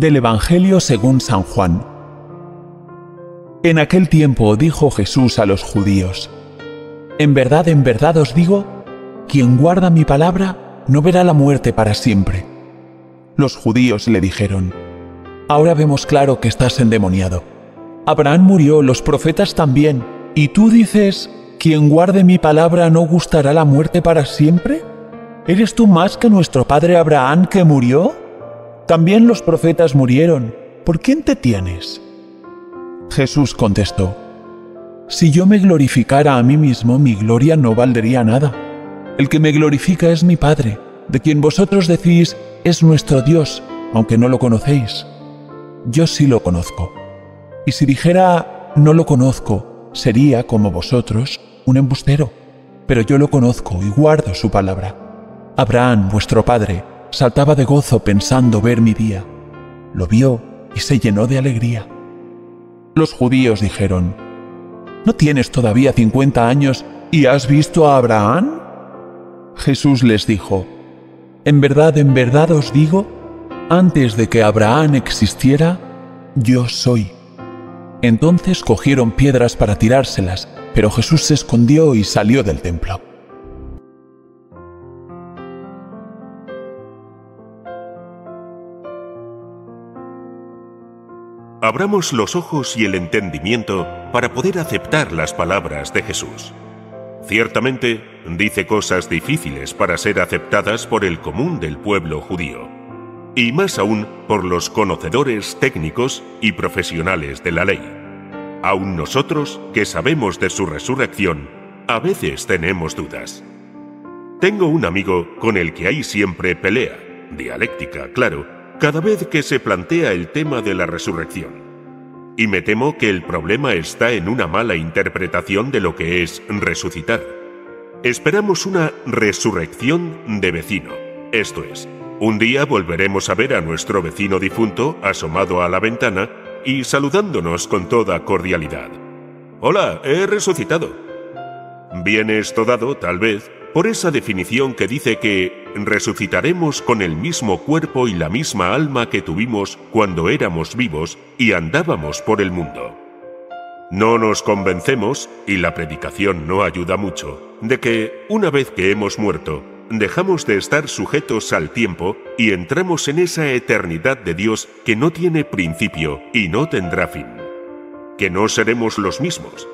Del Evangelio según San Juan. En aquel tiempo dijo Jesús a los judíos, En verdad, en verdad os digo, quien guarda mi palabra no verá la muerte para siempre. Los judíos le dijeron, Ahora vemos claro que estás endemoniado. Abraham murió, los profetas también, y tú dices, quien guarde mi palabra no gustará la muerte para siempre. ¿Eres tú más que nuestro padre Abraham que murió? También los profetas murieron. ¿Por quién te tienes? Jesús contestó, Si yo me glorificara a mí mismo, mi gloria no valdría nada. El que me glorifica es mi Padre, de quien vosotros decís es nuestro Dios, aunque no lo conocéis. Yo sí lo conozco. Y si dijera no lo conozco, sería, como vosotros, un embustero. Pero yo lo conozco y guardo su palabra. Abraham, vuestro padre, saltaba de gozo pensando ver mi día. Lo vio y se llenó de alegría. Los judíos dijeron, ¿No tienes todavía cincuenta años y has visto a Abraham? Jesús les dijo, En verdad, en verdad os digo, antes de que Abraham existiera, yo soy. Entonces cogieron piedras para tirárselas, pero Jesús se escondió y salió del templo. Abramos los ojos y el entendimiento para poder aceptar las palabras de Jesús. Ciertamente, dice cosas difíciles para ser aceptadas por el común del pueblo judío, y más aún por los conocedores técnicos y profesionales de la ley. Aún nosotros, que sabemos de su resurrección, a veces tenemos dudas. Tengo un amigo con el que hay siempre pelea, dialéctica, claro, cada vez que se plantea el tema de la resurrección. Y me temo que el problema está en una mala interpretación de lo que es resucitar. Esperamos una resurrección de vecino, esto es, un día volveremos a ver a nuestro vecino difunto asomado a la ventana y saludándonos con toda cordialidad. Hola, he resucitado. Viene esto dado, tal vez, por esa definición que dice que resucitaremos con el mismo cuerpo y la misma alma que tuvimos cuando éramos vivos y andábamos por el mundo. No nos convencemos, y la predicación no ayuda mucho, de que, una vez que hemos muerto, dejamos de estar sujetos al tiempo y entramos en esa eternidad de Dios que no tiene principio y no tendrá fin. Que no seremos los mismos,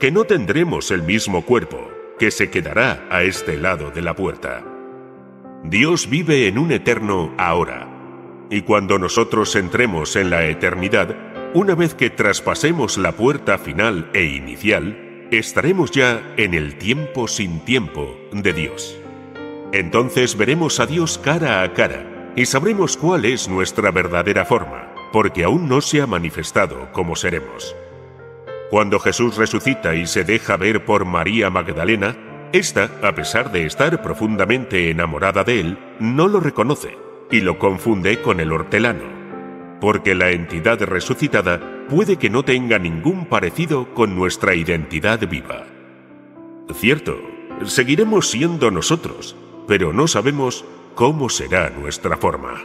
que no tendremos el mismo cuerpo, que se quedará a este lado de la puerta. Dios vive en un eterno ahora, y cuando nosotros entremos en la eternidad, una vez que traspasemos la puerta final e inicial, estaremos ya en el tiempo sin tiempo de Dios. Entonces veremos a Dios cara a cara y sabremos cuál es nuestra verdadera forma, porque aún no se ha manifestado cómo seremos. Cuando Jesús resucita y se deja ver por María Magdalena, ésta, a pesar de estar profundamente enamorada de él, no lo reconoce y lo confunde con el hortelano, porque la entidad resucitada puede que no tenga ningún parecido con nuestra identidad viva. Cierto, seguiremos siendo nosotros, pero no sabemos cómo será nuestra forma.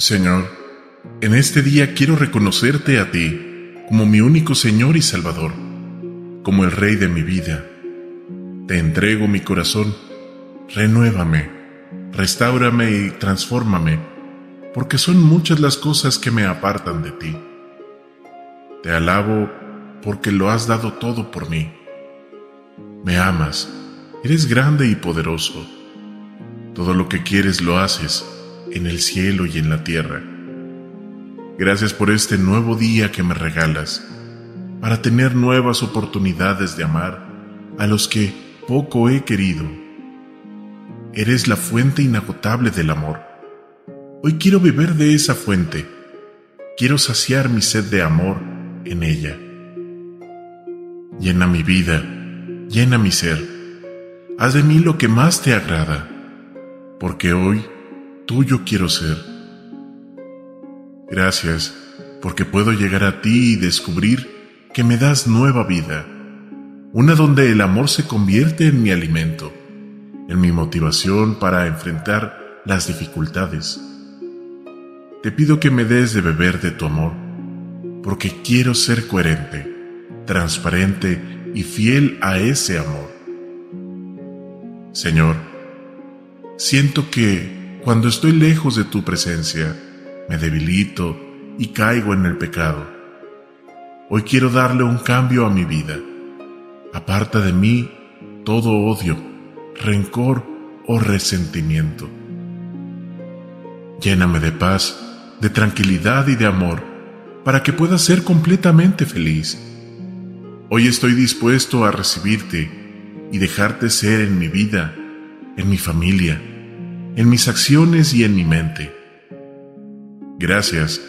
Señor, en este día quiero reconocerte a ti como mi único Señor y Salvador, como el Rey de mi vida. Te entrego mi corazón, renuévame, restáurame y transfórmame, porque son muchas las cosas que me apartan de ti. Te alabo porque lo has dado todo por mí. Me amas, eres grande y poderoso. Todo lo que quieres lo haces en el cielo y en la tierra. Gracias por este nuevo día que me regalas, para tener nuevas oportunidades de amar a los que poco he querido. Eres la fuente inagotable del amor. Hoy quiero beber de esa fuente. Quiero saciar mi sed de amor en ella. Llena mi vida, llena mi ser. Haz de mí lo que más te agrada, porque hoy tuyo quiero ser. Gracias porque puedo llegar a ti y descubrir que me das nueva vida. una donde el amor se convierte en mi alimento, en mi motivación para enfrentar las dificultades. Te pido que me des de beber de tu amor, porque quiero ser coherente, transparente y fiel a ese amor. Señor, siento que cuando estoy lejos de tu presencia, me debilito y caigo en el pecado. Hoy quiero darle un cambio a mi vida Aparta de mí todo odio, rencor o resentimiento. Lléname de paz, de tranquilidad y de amor, para que pueda ser completamente feliz. Hoy estoy dispuesto a recibirte y dejarte ser en mi vida, en mi familia, en mis acciones y en mi mente. Gracias,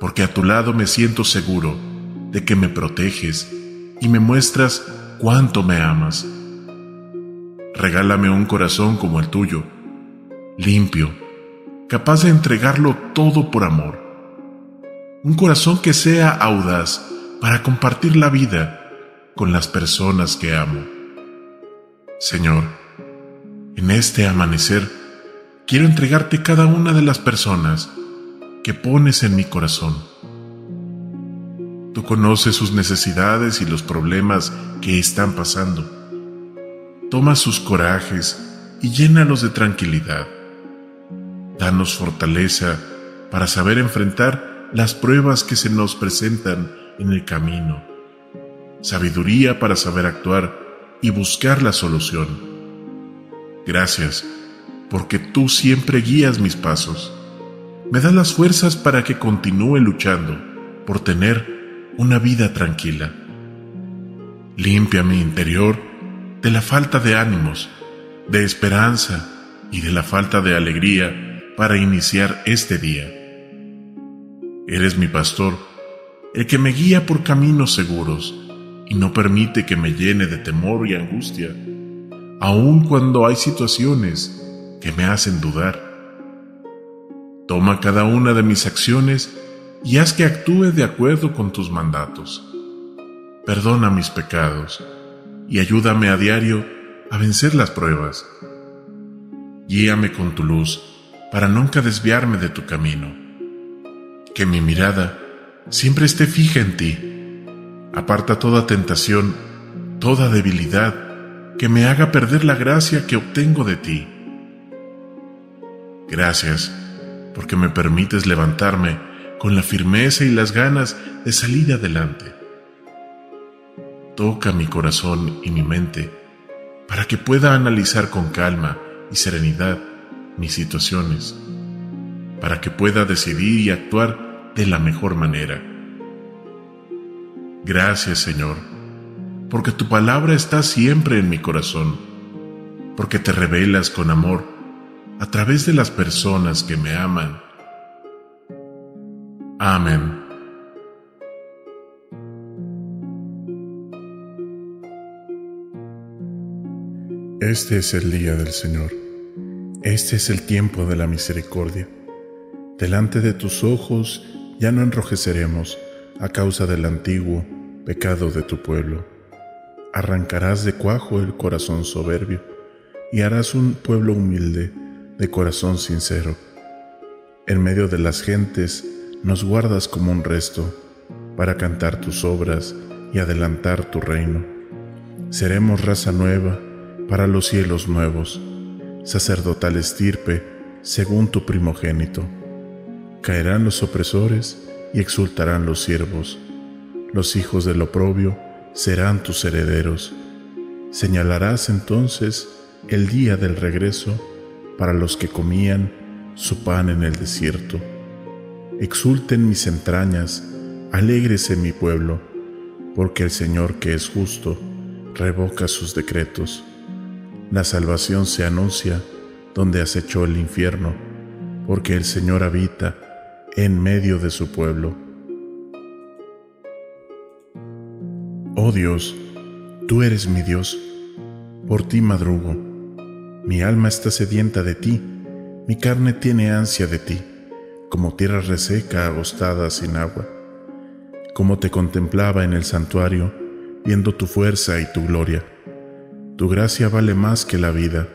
porque a tu lado me siento seguro de que me proteges y me muestras cuánto me amas. Regálame un corazón como el tuyo, limpio, capaz de entregarlo todo por amor. Un corazón que sea audaz para compartir la vida con las personas que amo. Señor, en este amanecer quiero entregarte cada una de las personas que pones en mi corazón Tú conoces sus necesidades y los problemas que están pasando. Toma sus corajes y llénalos de tranquilidad. Danos fortaleza para saber enfrentar las pruebas que se nos presentan en el camino. Sabiduría para saber actuar y buscar la solución. Gracias, porque tú siempre guías mis pasos. Me das las fuerzas para que continúe luchando por tener una vida tranquila. Limpia mi interior de la falta de ánimos, de esperanza y de la falta de alegría para iniciar este día. Eres mi pastor, el que me guía por caminos seguros y no permite que me llene de temor y angustia, aun cuando hay situaciones que me hacen dudar. Toma cada una de mis acciones y haz que actúe de acuerdo con tus mandatos. Perdona mis pecados y ayúdame a diario a vencer las pruebas. Guíame con tu luz para nunca desviarme de tu camino. Que mi mirada siempre esté fija en ti. Aparta toda tentación, toda debilidad que me haga perder la gracia que obtengo de ti. Gracias porque me permites levantarme con la firmeza y las ganas de salir adelante. Toca mi corazón y mi mente para que pueda analizar con calma y serenidad mis situaciones, para que pueda decidir y actuar de la mejor manera. Gracias Señor, porque tu palabra está siempre en mi corazón, porque te revelas con amor a través de las personas que me aman Amén. Este es el día del Señor. Este es el tiempo de la misericordia. Delante de tus ojos ya no enrojeceremos a causa del antiguo pecado de tu pueblo. Arrancarás de cuajo el corazón soberbio y harás un pueblo humilde de corazón sincero. En medio de las gentes nos guardas como un resto para cantar tus obras y adelantar tu reino. Seremos raza nueva para los cielos nuevos, sacerdotal estirpe según tu primogénito. Caerán los opresores y exultarán los siervos. Los hijos del oprobio serán tus herederos. Señalarás entonces el día del regreso para los que comían su pan en el desierto Exulten mis entrañas, alégrese mi pueblo, porque el Señor que es justo revoca sus decretos. La salvación se anuncia donde acechó el infierno, porque el Señor habita en medio de su pueblo. Oh Dios, tú eres mi Dios, por ti madrugo. Mi alma está sedienta de ti, mi carne tiene ansia de ti como tierra reseca agostada sin agua. Como te contemplaba en el santuario, viendo tu fuerza y tu gloria. Tu gracia vale más que la vida,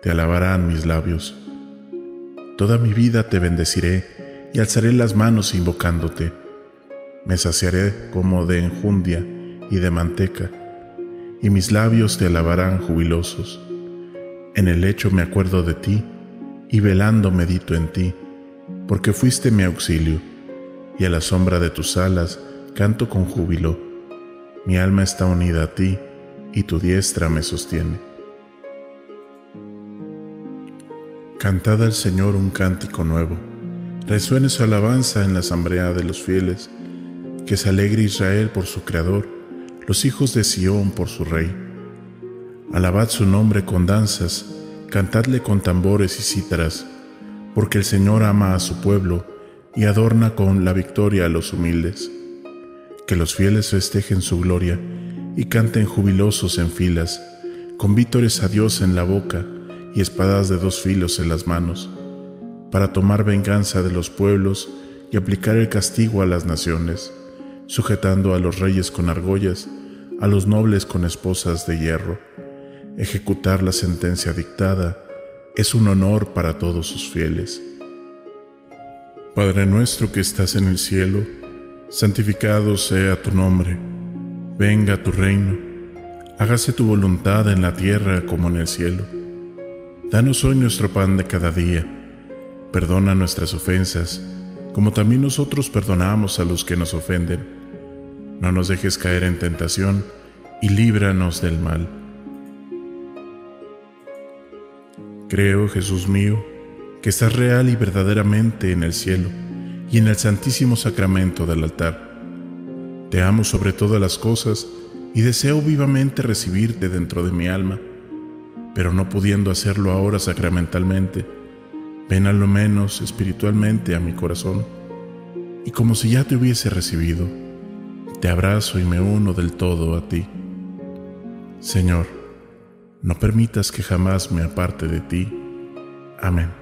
te alabarán mis labios. Toda mi vida te bendeciré y alzaré las manos invocándote. Me saciaré como de enjundia y de manteca, y mis labios te alabarán jubilosos. En el lecho me acuerdo de ti, y velando medito en ti, porque fuiste mi auxilio, y a la sombra de tus alas canto con júbilo. Mi alma está unida a ti, y tu diestra me sostiene. Cantad al Señor un cántico nuevo, resuene su alabanza en la asamblea de los fieles, que se alegre Israel por su Creador, los hijos de Sión por su Rey. Alabad su nombre con danzas, cantadle con tambores y cítaras, porque el Señor ama a su pueblo y adorna con la victoria a los humildes. Que los fieles festejen su gloria y canten jubilosos en filas, con vítores a Dios en la boca y espadas de dos filos en las manos, para tomar venganza de los pueblos y aplicar el castigo a las naciones, sujetando a los reyes con argollas, a los nobles con esposas de hierro. Ejecutar la sentencia dictada es un honor para todos sus fieles. Padre nuestro que estás en el cielo, santificado sea tu nombre venga tu reino, hágase tu voluntad en la tierra como en el cielo. Danos hoy nuestro pan de cada día, perdona nuestras ofensas, como también nosotros perdonamos a los que nos ofenden. No nos dejes caer en tentación y líbranos del mal. Creo, Jesús mío, que estás real y verdaderamente en el cielo y en el santísimo sacramento del altar. Te amo sobre todas las cosas y deseo vivamente recibirte dentro de mi alma, pero no pudiendo hacerlo ahora sacramentalmente, ven a lo menos espiritualmente a mi corazón, y como si ya te hubiese recibido, te abrazo y me uno del todo a ti. Señor, no permitas que jamás me aparte de ti. Amén.